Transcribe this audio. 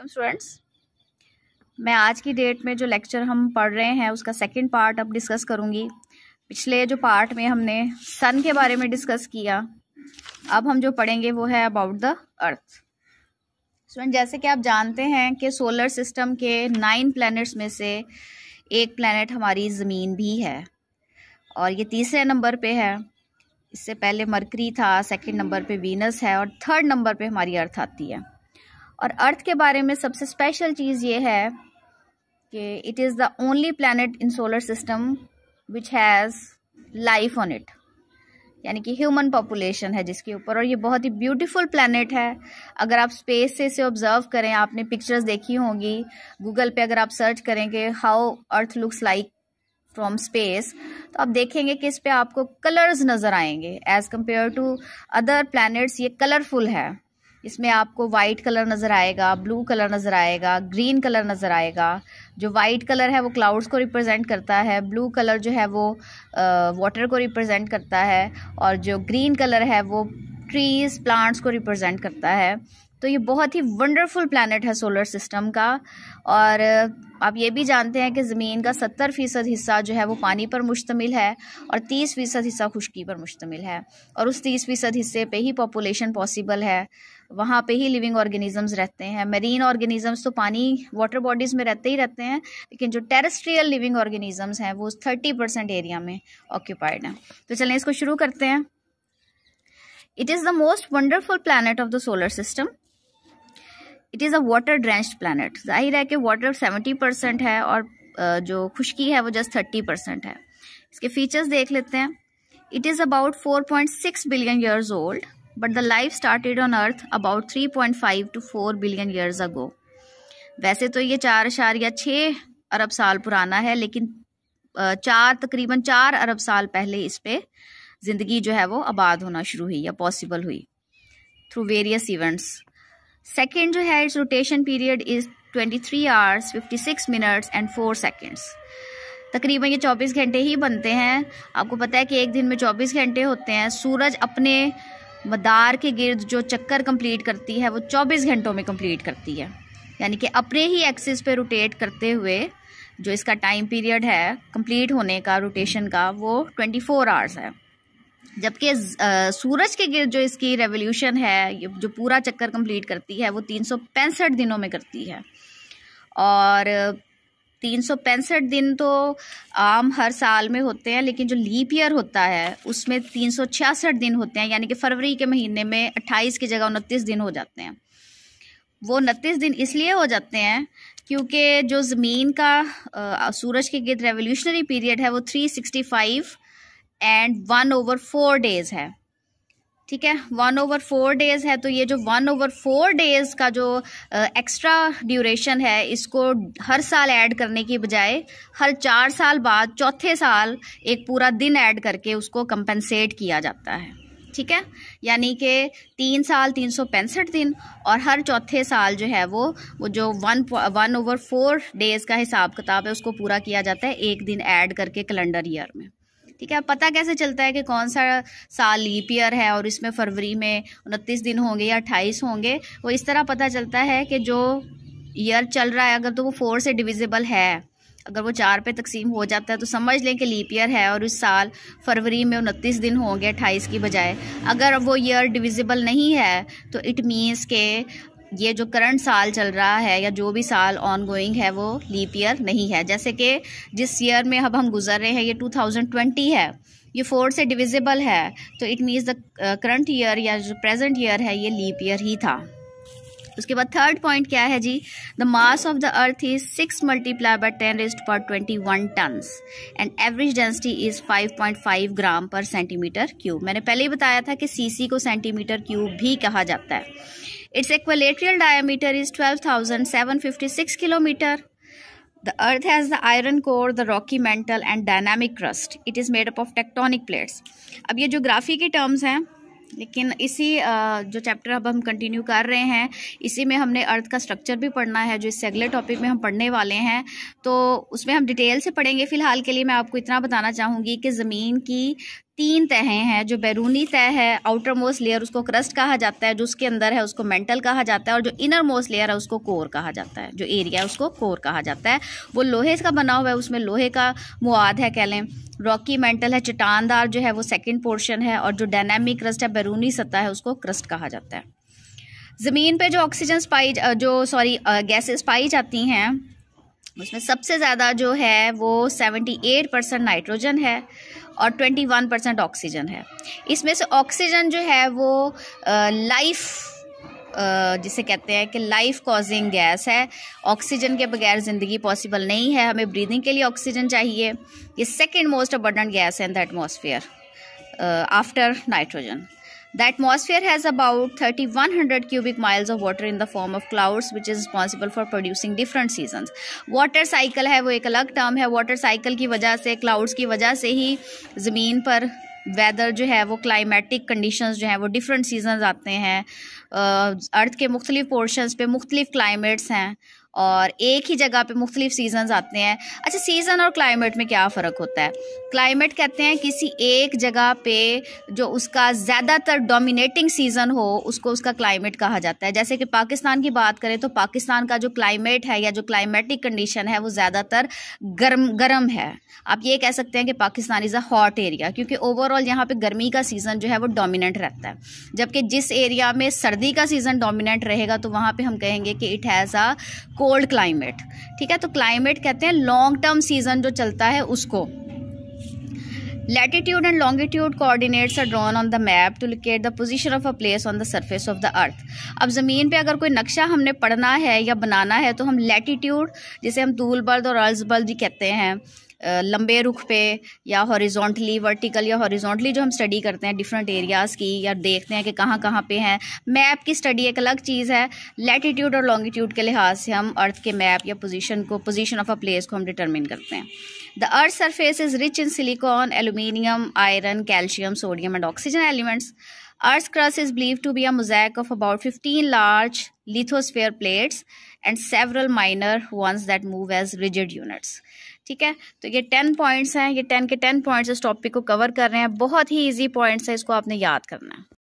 Welcome students मैं आज की डेट में जो लेक्चर हम पढ़ रहे हैं, उसका सेकंड पार्ट अब डिस्कस करूँगी। पिछले जो पार्ट में हमने सन के बारे में डिस्कस किया, अब हम जो पढ़ेंगे वो है अबाउट द अर्थ स्टूडेंट जैसे कि आप जानते हैं कि सोलर सिस्टम के नाइन प्लैनेट्स में से एक प्लैनेट हमारी ज़मीन भी है। और ये तीसरे नंबर पे है। इससे पहले मरकरी था सेकंड नंबर पे वीनस है और थर्ड नंबर पे हमारी अर्थ आती है। और अर्थ के बारे में सबसे स्पेशल चीज़ ये है कि it is the only planet in solar system which has life on it यानी कि ह्यूमन पॉपुलेशन है जिसके ऊपर और ये बहुत ही ब्यूटीफुल प्लानट है। अगर आप स्पेस से इसे ऑब्ज़र्व करें, आपने पिक्चर्स देखी होंगी। गूगल पे अगर आप सर्च करेंगे how Earth looks like from space तो आप देखेंगे कि इस पे आपको कलर्स नज़र आएँगे। As compared to other planets ये कलरफुल है। इसमें आपको वाइट कलर नज़र आएगा ब्लू कलर नज़र आएगा ग्रीन कलर नज़र आएगा। जो वाइट कलर है, वो क्लाउड्स को रिप्रेजेंट करता है ब्लू कलर जो है, वो वाटर को रिप्रेजेंट करता है, और जो ग्रीन कलर है, वो ट्रीज़ प्लांट्स को रिप्रेजेंट करता है। तो ये बहुत ही वंडरफुल प्लानट है सोलर सिस्टम का। और आप ये भी जानते हैं कि ज़मीन का सत्तर फ़ीसद हिस्सा जो है वो पानी पर मुश्तमिल है और तीस फ़ीसद हिस्सा खुश्की पर मुश्तमिल है। और उस तीस फ़ीसद हिस्से पे ही पॉपुलेशन पॉसिबल है। वहाँ पे ही लिविंग ऑर्गेनिजम्स रहते हैं। मरीन ऑर्गेनिजम्स तो पानी वाटर बॉडीज़ में रहते ही रहते हैं, लेकिन जो टेरेस्ट्रियल लिविंग ऑर्गेनिजम्स हैं वो थर्टी परसेंट एरिया में ऑक्यूपाइड हैं। तो चलें, इसको शुरू करते हैं। It is the most wonderful planet of the solar system it is a water drenched planet ज़ाहिर है कि वाटर सेवेंटी परसेंट है और जो खुश्की है वो जस्ट थर्टी परसेंट है। इसके फीचर्स देख लेते हैं। It is about four point six billion years old but the life started on Earth about three point five to four billion years ago वैसे तो ये चार या छः अरब साल पुराना है, लेकिन चार, तकरीबन चार अरब साल पहले इस पर ज़िंदगी जो है वो आबाद होना शुरू हुई या पॉसिबल हुई। थ्रू वेरियस इवेंट्स सेकेंड जो है its rotation period is twenty three hours fifty six minutes and four seconds तकरीबन ये चौबीस घंटे ही बनते हैं। आपको पता है कि एक दिन में चौबीस घंटे होते हैं। सूरज अपने मदार के गिर्द जो चक्कर कंप्लीट करती है, वो चौबीस घंटों में कंप्लीट करती है। यानी कि अपने ही एक्सिस पे रोटेट करते हुए जो इसका टाइम पीरियड है कंप्लीट होने का रोटेशन का, वो ट्वेंटी फोर आवर्स है। जबकि सूरज के गिर्द जो इसकी रेवोल्यूशन है जो पूरा चक्कर कंप्लीट करती है वो तीन सौ पैंसठ दिनों में करती है। और तीन सौ पैंसठ दिन तो आम हर साल में होते हैं लेकिन जो लीप ईयर होता है उसमें तीन सौ छियासठ दिन होते हैं यानी कि फरवरी के महीने में अट्ठाईस की जगह उनतीस दिन हो जाते हैं। वो उनतीस दिन इसलिए हो जाते हैं क्योंकि जो ज़मीन का आ, सूरज के गिर्द रेवोल्यूशनरी पीरियड है वो three sixty five and one over four days है। ठीक है? वन ओवर फोर डेज़ है तो ये जो वन ओवर फोर डेज़ का जो एक्स्ट्रा ड्यूरेशन है, इसको हर साल ऐड करने की बजाय हर चार साल बाद, चौथे साल एक पूरा दिन ऐड करके उसको कंपनसेट किया जाता है। ठीक है? यानी कि तीन साल तीन सौ पैंसठ दिन और हर चौथे साल जो है वो वो जो one one over four days का हिसाब किताब है, उसको पूरा किया जाता है एक दिन ऐड करके कैलेंडर ईयर में। ठीक है? पता कैसे चलता है कि कौन सा साल लीप ईयर है और इसमें फरवरी में उनतीस दिन होंगे या अट्ठाईस होंगे, वो इस तरह पता चलता है कि जो ईयर चल रहा है, अगर तो वो फोर से डिविजिबल है। अगर वो चार पे तकसीम हो जाता है तो समझ लें कि लीप ईयर है और इस साल फरवरी में उनतीस दिन होंगे अट्ठाईस की बजाय। अगर वो ईयर डिविजिबल नहीं है तो इट मीन्स के ये जो करंट साल चल रहा है या जो भी साल ऑन गोइंग है, वो लीप ईयर नहीं है। जैसे कि जिस ईयर में अब हम गुजर रहे हैं, ये 2020 है। ये फोर से डिविजिबल है। तो it means the current year या जो प्रेजेंट ईयर है, ये लीप ईयर ही था। उसके बाद थर्ड पॉइंट क्या है जी? The mass of the Earth is six multiply by ten rest per twenty one tons and average density is five point five gram per centimetre cube मैंने पहले ही बताया था कि सीसी को सेंटीमीटर क्यूब भी कहा जाता है। Its equilateral diameter is 12,756 km. The Earth has the iron core, the rocky mantle and dynamic crust. It is made up of tectonic plates. अब ये जो ग्राफी की टर्म्स हैं लेकिन इसी जो चैप्टर अब हम कंटिन्यू कर रहे हैं, इसी में हमने अर्थ का स्ट्रक्चर भी पढ़ना है, जो इससे अगले टॉपिक में हम पढ़ने वाले हैं। तो उसमें हम डिटेल से पढ़ेंगे फ़िलहाल के लिए। मैं आपको इतना बताना चाहूँगी कि ज़मीन की तीन तहें हैं, जो बैरूनी तह है आउटर मोस्ट लेयर उसको क्रस्ट कहा जाता है, जो उसके अंदर है उसको मेंटल कहा जाता है, और जो इनर मोस्ट लेयर है उसको कोर कहा जाता है, जो एरिया है उसको कोर कहा जाता है। वो लोहे का बना हुआ है, उसमें लोहे का मुआद है कह लें। रॉकी मेंटल है चटानदार जो है वो सेकेंड पोर्शन है, और जो डायनेमिक क्रस्ट है बैरूनी सतह है, उसको क्रस्ट कहा जाता है। ज़मीन पे जो ऑक्सीजन पाई जो, सॉरी गैसेस पाई जाती हैं, उसमें सबसे ज़्यादा जो है वो सेवेंटी एट परसेंट नाइट्रोजन है और ट्वेंटी वन परसेंट ऑक्सीजन है। इसमें से ऑक्सीजन जो है वो लाइफ जिसे कहते हैं कि लाइफ कॉजिंग गैस है। ऑक्सीजन के बगैर ज़िंदगी पॉसिबल नहीं है, हमें ब्रीदिंग के लिए ऑक्सीजन चाहिए। ये सेकेंड मोस्ट अबंडेंट गैस है in the atmosphere after nitrogen. The atmosphere has about 3100 cubic miles of water in the form of clouds which is responsible for producing different seasons. Water cycle है वो एक अलग term है water cycle की वजह से clouds की वजह से ही ज़मीन पर वेदर जो है वो क्लाइमेटिक कंडीशंस जो है वो डिफरेंट सीज़न आते हैं अर्थ के मुख्तलिफ़ पोर्शंस पे मुख्तलिफ़ क्लाइमेट्स हैं और एक ही जगह पे मुख्तलिफ़ सीज़न आते हैं। अच्छा सीज़न और क्लाइमेट में क्या फ़र्क होता है? क्लाइमेट कहते हैं किसी एक जगह पे जो उसका ज़्यादातर डोमिनेटिंग सीज़न हो, उसको उसका क्लाइमेट कहा जाता है। जैसे कि पाकिस्तान की बात करें तो पाकिस्तान का जो क्लाइमेट है या जो क्लाइमेटिक कंडीशन है, वो ज़्यादातर गर्म गर्म है। आप ये कह सकते हैं कि Pakistan is a hot area क्योंकि ओवरऑल यहाँ पर गर्मी का सीज़न जो है, वो डोमिनेंट रहता है। जबकि जिस एरिया में सर्दी का सीज़न डोमिनेंट रहेगा तो वहाँ पर हम कहेंगे कि it has a cold climate, ठीक है? तो क्लाइमेट कहते हैं लॉन्ग टर्म सीज़न जो चलता है उसको। Latitude and longitude coordinates are drawn on the map to locate the position of a place on the surface of the Earth अब ज़मीन पे अगर कोई नक्शा हमने पढ़ना है या बनाना है तो हम लेटिट्यूड जिसे हम दूल बल्द और अर्ज़ बल्द ही कहते हैं लंबे रुख पे या हॉरिजॉन्टली वर्टिकल या हॉरिजॉन्टली जो हम स्टडी करते हैं डिफरेंट एरियाज़ की या देखते हैं कि कहाँ कहाँ पे हैं। मैप की स्टडी एक अलग चीज़ है। लैटिट्यूड और लॉन्गिट्यूड के लिहाज से हम अर्थ के मैप या पोजीशन को पोजीशन ऑफ़ अ प्लेस को हम डिटरमिन करते हैं। The Earth surface is rich in silicon aluminium iron calcium sodium and oxygen elements Earth's crust is believed to be a mosaic of about 15 large lithosphere plates and several minor ones that move as rigid units. ठीक है? तो ये ten points हैं, ये ten के ten points इस topic को cover कर रहे हैं। बहुत ही ईजी पॉइंट्स है, इसको आपने याद करना है।